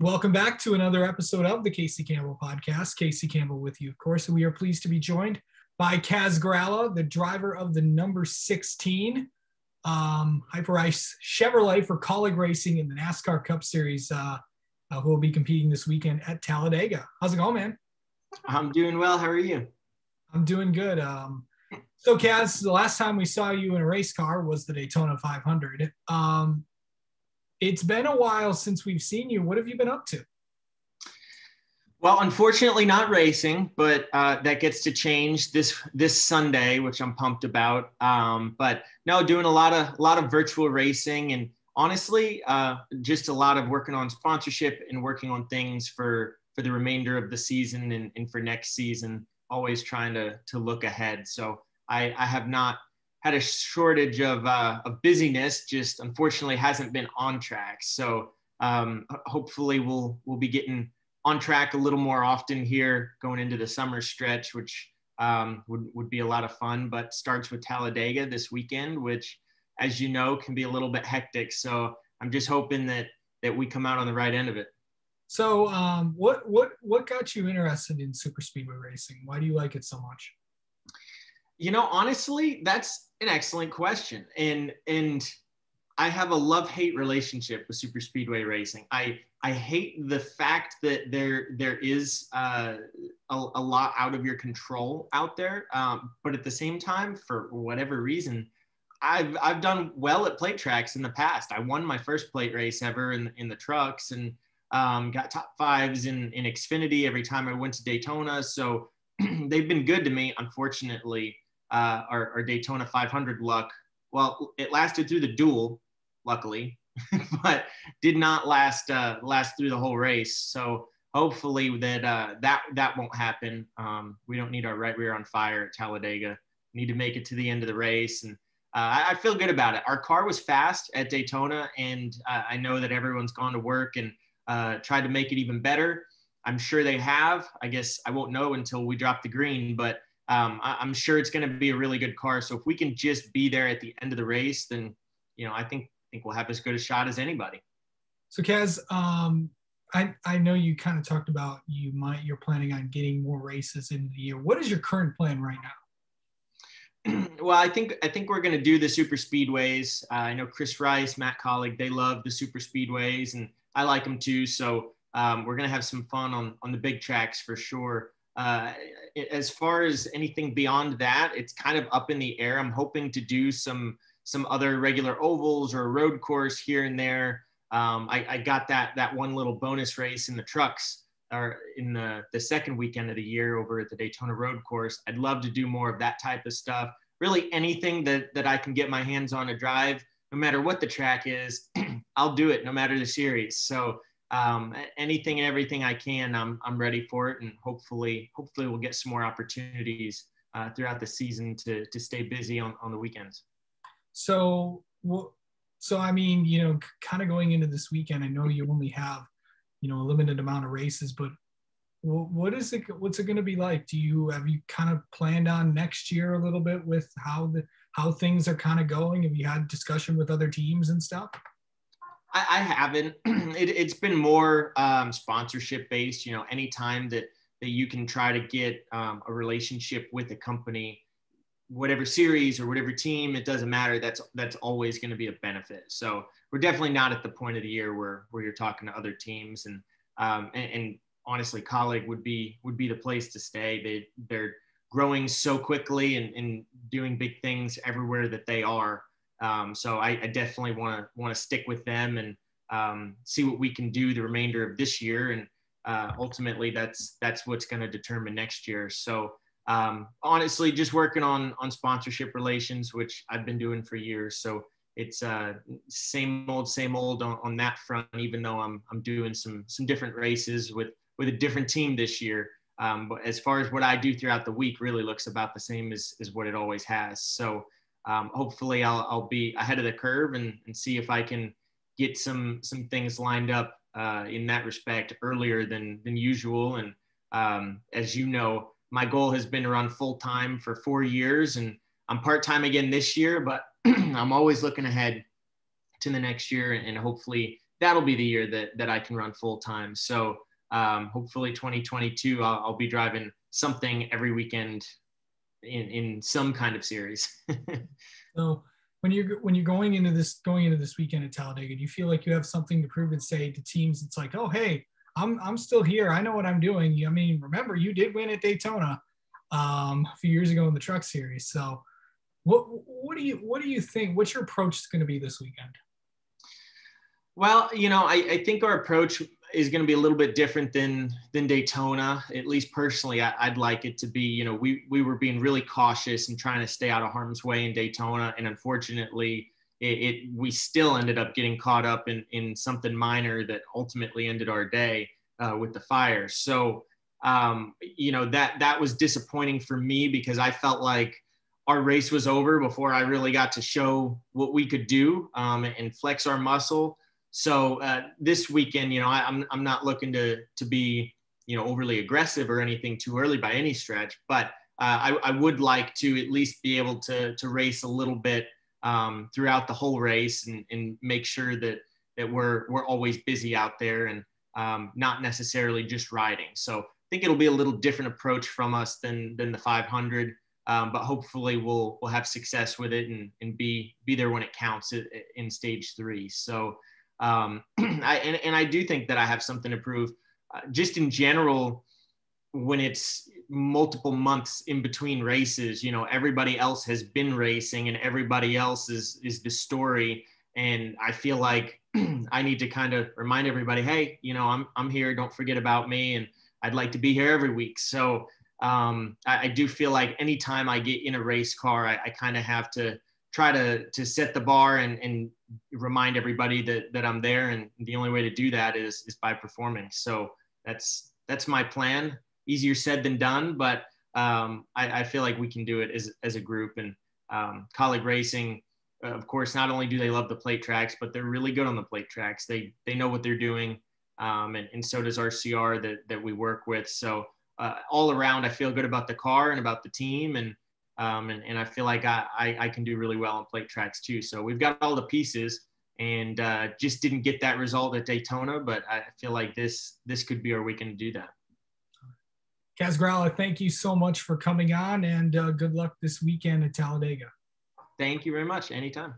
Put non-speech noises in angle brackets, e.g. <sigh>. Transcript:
Welcome back to another episode of the Casey Campbell podcast. Casey Campbell with you, of course. We are pleased to be joined by Kaz Grala, the driver of the number 16 um, Hyperice Chevrolet for Kaulig Racing in the NASCAR Cup Series, uh, uh, who will be competing this weekend at Talladega. How's it going, man? I'm doing well. How are you? I'm doing good. Um, so, Kaz, the last time we saw you in a race car was the Daytona 500. Um, it's been a while since we've seen you. What have you been up to? Well, unfortunately, not racing, but uh, that gets to change this this Sunday, which I'm pumped about. Um, but no, doing a lot of a lot of virtual racing, and honestly, uh, just a lot of working on sponsorship and working on things for for the remainder of the season and, and for next season. Always trying to to look ahead. So I, I have not had a shortage of, uh, of busyness, just unfortunately hasn't been on track. So um, hopefully we'll, we'll be getting on track a little more often here going into the summer stretch, which um, would, would be a lot of fun, but starts with Talladega this weekend, which as you know, can be a little bit hectic. So I'm just hoping that, that we come out on the right end of it. So um, what, what, what got you interested in super speedway racing? Why do you like it so much? You know, honestly, that's an excellent question. And and I have a love-hate relationship with super speedway racing. I I hate the fact that there there is uh, a, a, lot out of your control out there. Um, but at the same time, for whatever reason, I've I've done well at plate tracks in the past. I won my first plate race ever in in the trucks and um, got top fives in in Xfinity every time I went to Daytona. So <clears throat> they've been good to me. Unfortunately, uh, our, our Daytona 500 luck. Well, it lasted through the duel, luckily, <laughs> but did not last uh, last through the whole race. So hopefully that uh, that that won't happen. Um, we don't need our right rear on fire at Talladega. We need to make it to the end of the race, and uh, I, I, feel good about it. Our car was fast at Daytona, and I know that everyone's gone to work and uh, tried to make it even better. I'm sure they have. I guess I won't know until we drop the green, but um, I, am sure it's going to be a really good car. So if we can just be there at the end of the race, then you know I think I think we'll have as good a shot as anybody. So Kaz, um, I I know you kind of talked about you might you're planning on getting more races in the year. What is your current plan right now? <clears throat> well, I think I think we're going to do the super speedways. Uh, I know Chris Rice, Matt Kaulig, they love the super speedways, and I like them too. So um, we're going to have some fun on on the big tracks for sure. Uh, as far as anything beyond that, it's kind of up in the air. I'm hoping to do some some other regular ovals or a road course here and there. Um, I, I, got that that one little bonus race in the trucks or in the, the second weekend of the year over at the Daytona Road Course. I'd love to do more of that type of stuff. Really, anything that that I can get my hands on to drive, no matter what the track is, <clears throat> I'll do it, no matter the series. So um, anything and everything I can, I'm, I'm ready for it. And hopefully, hopefully we'll get some more opportunities uh, throughout the season to, to stay busy on, on the weekends. So, so, I mean, you know, kind of going into this weekend, I know you only have, you know, a limited amount of races, but what is it, what's it going to be like? Do you, have you kind of planned on next year a little bit with how the, how things are kind of going? Have you had discussion with other teams and stuff? I, I haven't. <clears throat> it, has been more um, sponsorship based. You know, anytime that that you can try to get um, a relationship with a company, whatever series or whatever team, it doesn't matter. That's that's always going to be a benefit. So we're definitely not at the point of the year where where you're talking to other teams and um, and, and honestly, Kaulig would be would be the place to stay. They they're growing so quickly and, and doing big things everywhere that they are. Um, so I, I definitely want to want to stick with them and um, see what we can do the remainder of this year, and uh, ultimately that's that's what's going to determine next year. So um, honestly, just working on on sponsorship relations, which I've been doing for years. So it's uh, same old, same old on, on that front. Even though I'm I'm doing some some different races with with a different team this year. Um, but as far as what I do throughout the week, really looks about the same as, as what it always has. So um, hopefully I'll, I'll be ahead of the curve and, and see if I can get some some things lined up uh, in that respect earlier than than usual. And um, as you know, my goal has been to run full time for four years, and I'm part time again this year. But <clears throat> I'm always looking ahead to the next year, and hopefully that'll be the year that that I can run full time. So um, hopefully 2022, I'll, I'll, be driving something every weekend in in some kind of series. <laughs> so when you're when you're going into this going into this weekend at Talladega, do you feel like you have something to prove and say to teams? It's like, oh hey, I'm I'm still here. I know what I'm doing. I mean, remember you did win at Daytona um, a few years ago in the Truck Series. So what what do you what do you think? What's your approach going to be this weekend? Well, you know, I, I think our approach is going to be a little bit different than than Daytona. At least personally, I, would like it to be. You know, we we were being really cautious and trying to stay out of harm's way in Daytona, and unfortunately, it, it we still ended up getting caught up in in something minor that ultimately ended our day uh, with the fire. So, um, you know, that that was disappointing for me because I felt like our race was over before I really got to show what we could do um, and flex our muscle. So uh, this weekend, you know, I, am I'm, I'm not looking to to be you know overly aggressive or anything too early by any stretch, but uh, I, I would like to at least be able to to race a little bit um, throughout the whole race and, and make sure that that we're we're always busy out there and um, not necessarily just riding. So I think it'll be a little different approach from us than than the 500. Um, but hopefully we'll we'll have success with it and, and be be there when it counts in stage three. So um, <clears throat> I, and, and I do think that I have something to prove. Uh, just in general, when it's multiple months in between races, you know, everybody else has been racing and everybody else is is the story. And I feel like <clears throat> I need to kind of remind everybody, hey, you know, I'm I'm here. Don't forget about me, and I'd like to be here every week. So um, I, I, do feel like anytime I get in a race car, I, I kind of have to try to to set the bar and, and remind everybody that that I'm there. And the only way to do that is is by performing. So that's that's my plan. Easier said than done, but um, I, I, feel like we can do it as as a group. And um, Kaulig racing, of course, not only do they love the plate tracks, but they're really good on the plate tracks. They they know what they're doing, um, and, and so does RCR that that we work with. So uh, all around, I feel good about the car and about the team and um, and, and I feel like I, I, I, can do really well on plate tracks too. So we've got all the pieces and uh, just didn't get that result at Daytona, but I feel like this this could be our weekend to do that. Kaz Grala, thank you so much for coming on and uh, good luck this weekend at Talladega. Thank you very much. Anytime.